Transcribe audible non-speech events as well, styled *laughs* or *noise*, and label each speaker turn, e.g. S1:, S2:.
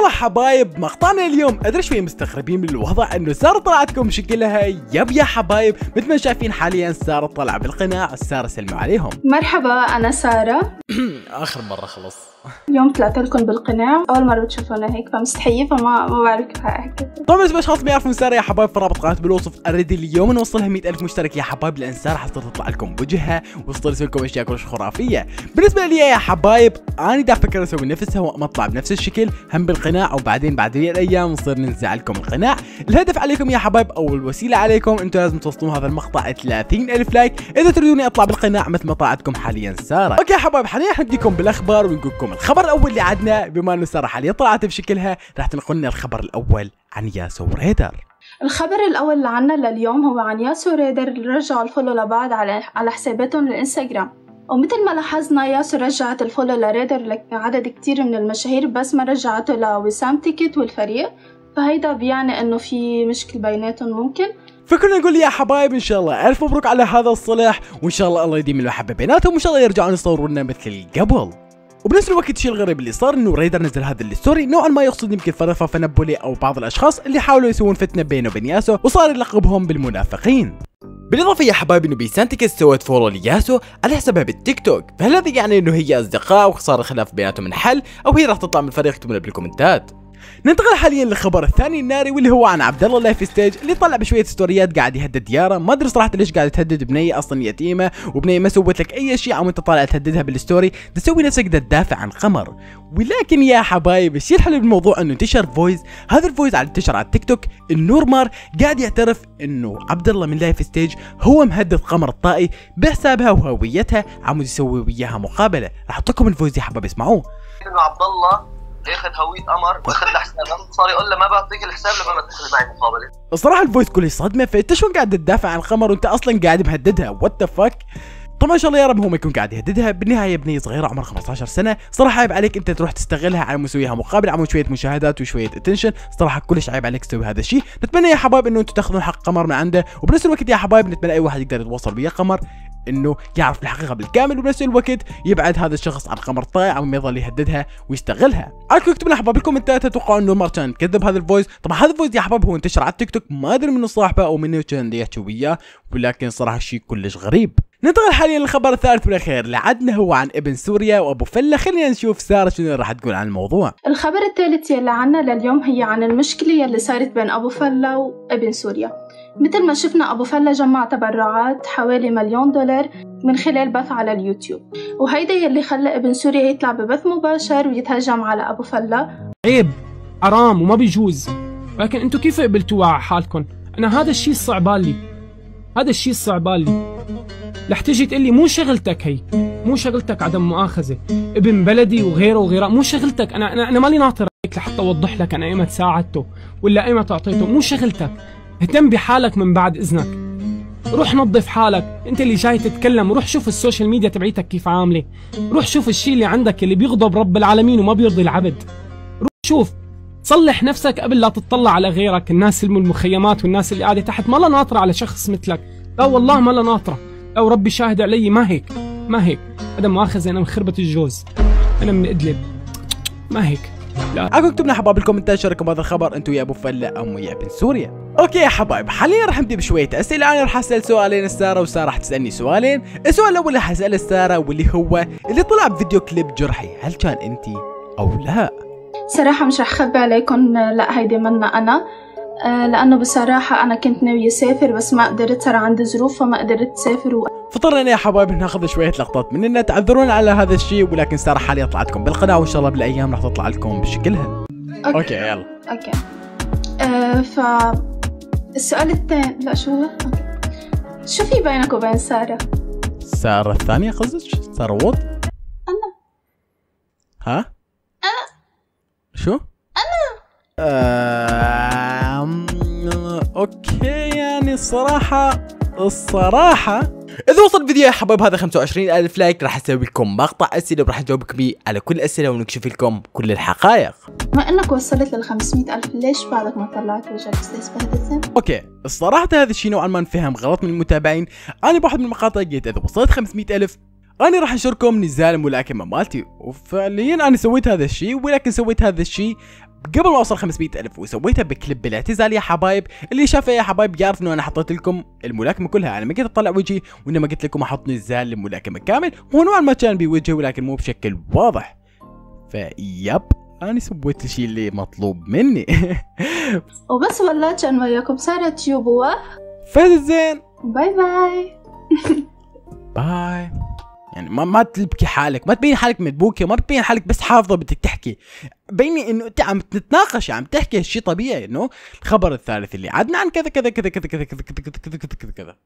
S1: والله حبايب مقطعنا اليوم. أدري شوي مستغربين من الوضع إنه ساره طلعت لكم شكلها يب يا حبايب. مثل ما شايفين حاليا ساره طلع بالقناع ساره سلموا عليهم.
S2: مرحبا أنا سارة. *coughs*
S1: آخر مرة خلص *laughs*
S2: اليوم طلعت لكم بالقناع أول مرة بتشوفونا هيك فمستحية فما ما بعرف كيف أحكي.
S1: طبعا بالنسبة للاشخاص ما يعرفون ساره يا حبايب في رابط قناة بالوصف اريد اليوم نوصلها 100000 مشترك يا حبايب لأن ساره حتصير تطلع لكم بوجهها وتصير تسوي لكم أشياء كلش خرافية. بالنسبة لي يا حبايب أنا دا أفكر أسوي نفسها وما أطلع بنفس الشكل هم بالقناع وبعدين بعد الأيام نصير ننزع لكم القناع الهدف عليكم يا حبايب أو الوسيله عليكم أنتم لازم توصلون هذا المقطع 30000 like. إذا تريدوني أطلع بالقناع مثل ما طلعتكم حاليا سارة. okay يا حبايب حاليا حنديكم بالأخبار ونقول لكم الخبر. الأول اللي عندنا بما أنه ساره حاليا طلعت بشكلها راح تنقل لنا الخبر الأول عن ياسو ريدر.
S2: الخبر الأول اللي عنا لليوم هو عن ياسو ريدر اللي رجعوا ال follow لبعض على على حساباتهم الإنستغرام. ومثل ما لاحظنا ياسو رجعت ال follow لريدر لعدد كتير من المشاهير بس ما رجعته لوسام تيكت والفريق. فهيدا بيعني إنه في مشكل بيناتهم ممكن.
S1: فكنا نقول يا حبايب إن شاء الله ألف مبروك على هذا الصلح وإن شاء الله الله يديم المحبه بيناتهم وإن شاء الله يرجعون يصوروا لنا مثل قبل. وبنفس الوقت الشيء الغريب اللي صار إنه ريدر نزل هذا ال story نوعا ما يقصد يمكن فرفة فنبولي أو بعض الأشخاص اللي حاولوا يسوون فتنة بينه وبين ياسو وصار يلقبهم بالمنافقين. بالإضافة يا حبايبي انه بيسانتيكس سوت follow لياسو على حسابها بالتيك توك. فهل هذا يعني إنه هي أصدقاء وصار خلاف بيناتهم انحل أو هي راح تطلع من الفريق؟ اكتبوا بال commentات. ننتقل حاليا للخبر الثاني الناري واللي هو عن عبد الله لايف ستيج اللي طلع بشوية storyات قاعد يهدد يارا ما أدري صراحة ليش قاعد تهدد بنية أصلا يتيمة وبنية ما سوت لك أي شيء عم أنت طالع تهددها بال story تسوي نفسك دا تدافع عن قمر ولكن يا حبايب الشيء الحلو بالموضوع إنه انتشر voice هذا ال voice على انتشر على التيك توك النور مار قاعد يعترف إنه عبد الله من لايف ستيج هو مهدد قمر الطائي بحسابها وهويتها عم يسوي وياها مقابلة. راح أحط لكم ال voice يا حبايب اسمعوه.
S3: انه عبد الله اخذ هويه قمر واخذ له حسابها صار يقول له ما بعطيك الحساب لما ما تدخل معي مقابلة.
S1: الصراحة ال voice كله صدمه فانت شلون قاعد تدافع عن قمر وأنت أصلا قاعد مهددها what the fuck طبعا ان شاء الله يا رب هو ما يكون قاعد يهددها. بالنهاية بنيه صغيره عمرها 15 سنة. صراحة عيب عليك أنت تروح تستغلها على مسويها مقابل عمل شوية مشاهدات وشوية attention صراحة كلش عيب عليك تسوي هذا الشيء. نتمنى يا حبايب إنه أنتم تاخذون حق قمر من عنده. وبنفس الوقت يا حبايب نتمنى أي واحد يقدر يتواصل ويا قمر. إنه يعرف الحقيقة بالكامل وبنفس الوقت يبعد هذا الشخص عن قمر الطائي عم يظل يهددها ويستغلها. عارفوا اكتبوا لنا أحباب بال commentات تتوقعوا إنه مار كان كذب هذا ال voice؟ طبعا هذا ال voice يا أحباب هو انتشر على التيك توك ما أدري منه صاحبه أو منه كان يحكي وياه ولكن صراحة شيء كلش غريب. ننتقل حاليا للخبر الثالث والاخير اللي عدنا هو عن ابن سوريا وأبو فلة. خلينا نشوف سارة شنو راح تقول عن الموضوع.
S2: الخبر الثالث يلي عنا لليوم هي عن المشكلة يلي صارت بين أبو فلة وابن سوريا. مثل ما شفنا أبو فلة جمع تبرعات حوالي مليون دولار من خلال بث على اليوتيوب. وهيدا يلي خلى ابن سوريا يطلع ببث مباشر ويتهجم على أبو فلة.
S4: عيب حرام وما بيجوز. لكن انتو كيف قبلتوها على حالكم أنا هذا الشيء الصعبان لي هذا الشيء الصعبان لي رح تيجي تقول لي مو شغلتك هي. مو شغلتك عدم مؤاخذة. ابن بلدي وغيره وغيره. مو شغلتك. أنا أنا, أنا مالي ناطر هيك لحتى أوضح لك أنا أيمت ساعدته ولا أيمت أعطيته. مو شغلتك. اهتم بحالك من بعد إذنك. روح نظف حالك. أنت اللي جاي تتكلم. روح شوف ال social media تبعيتك كيف عاملة. روح شوف الشيء اللي عندك اللي بيغضب رب العالمين وما بيرضي العبد. روح شوف. صلح نفسك قبل لا تطلع على غيرك. الناس المخيمات والناس اللي قاعدة تحت ما لها ناطرة على شخص مثلك. لا والله ما لها ناطرة. لو ربي شاهد علي ما هيك ما هيك. هذا مؤاخذة أنا من خربة الجوز. أنا من إدلب. ما هيك. لا.
S1: عاكم اكتبوا لنا حبايب بال commentات شاركوا بهذا الخبر. أنتم يا أبو فله أم يا ابن سوريا. okay يا حبايب حاليا راح نبدأ بشوية أسئلة. أنا راح أسأل سؤالين لسارة وسارة راح تسألني سؤالين. السؤال الأول اللي حساله سارة واللي هو اللي طلع ب video clip جرحي هل كان انت أو لا؟
S2: صراحة مش رح خبي عليكم لا هيدي منا أنا. آه، لأنه بصراحة أنا كنت ناوية أسافر بس ما قدرت. صار عندي ظروف فما قدرت أسافر و...
S1: فطرنا يا حبايب ناخذ شوية لقطات من النت اعذرونا على هذا الشيء ولكن سارة حاليا طلعتكم بالقناة وإن شاء الله بالأيام راح تطلع لكم بشكلها. okay. يلا.
S2: okay. آه ف السؤال الثاني لا شو هو؟ okay. شو في بينك وبين سارة؟
S1: سارة الثانية قصدك؟ سارة وود؟
S2: أنا.
S1: ها؟ أنا. شو؟ أنا. آم... okay يعني الصراحه الصراحة. إذا وصل الفيديو يا حبايب هذا 25 ألف like راح أسوي لكم مقطع أسئلة وراح اجاوبكم بيه على كل الاسئله ونكشف لكم كل الحقائق.
S2: بما إنك وصلت لل 500 ألف ليش بعدك ما طلعت وجهك ليش بهدلتهم؟
S1: okay الصراحه هذا الشيء نوعا ما انفهم غلط من المتابعين. أنا بواحد من المقاطع قلت إذا وصلت 500 ألف أنا راح اشارككم نزال الملاكمة مالتي. وفعليا أنا سويت هذا الشيء ولكن سويت هذا الشيء قبل ما أوصل 500 ألف وسويتها بكليب بالاعتزال يا حبايب. اللي شافه يا حبايب يعرف إنه أنا حطيت لكم الملاكمة كلها. أنا ما قلت اطلع وجهي وإنما قلت لكم أحط نزال للملاكمة كامل. هو نوعا ما كان بوجهي ولكن مو بشكل واضح. فيب أنا سويت الشيء اللي مطلوب مني. *laughs*
S2: وبس والله كان وياكم. سارة تيوب
S1: فاز زين
S2: باي باي. *laughs*
S1: bye. يعني ما ما تلبكي حالك ما تبين حالك مربوكه ما بتبين حالك بس حافظه بدك تحكي بيني انه انت عم تتناقش عم تحكي شيء طبيعي انه الخبر الثالث اللي عدنا عن كذا كذا كذا كذا كذا كذا كذا كذا كذا كذا